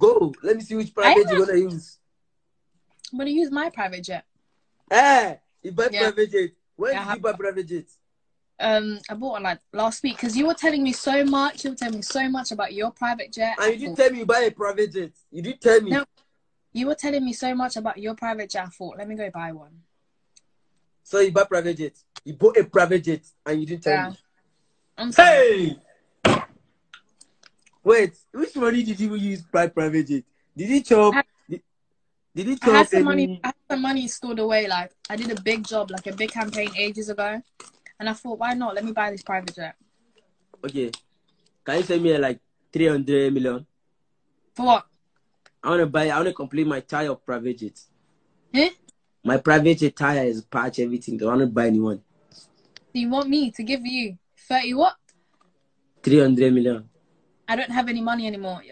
Go. Let me see which private you're gonna use. I'm gonna use my private jet. Eh, you buy Yeah. private jet. When Yeah, did you buy private jet? Um, I bought one like last week because you were telling me so much. You were telling me so much about your private jet. And you didn't tell me you buy a private jet. You didn't tell me. No. You were telling me so much about your private jet. I thought, let me go buy one. So you buy private jet. You bought a private jet and you didn't tell Yeah. me. I'm sorry. Hey! Wait, which money did you use buy private jet? Did you chop? I- Did, did you I had chop some any? money. I had some money stored away. Like I did a big job, like a big campaign ages ago, and I thought, why not? Let me buy this private jet. Okay, can you send me like three hundred million? For what? I wanna buy. I wanna complete my tire of private jet. Eh? My private jet tire is patch everything. I wanna buy a new one. Do you want me to give you thirty what? Three hundred million. I don't have any money anymore.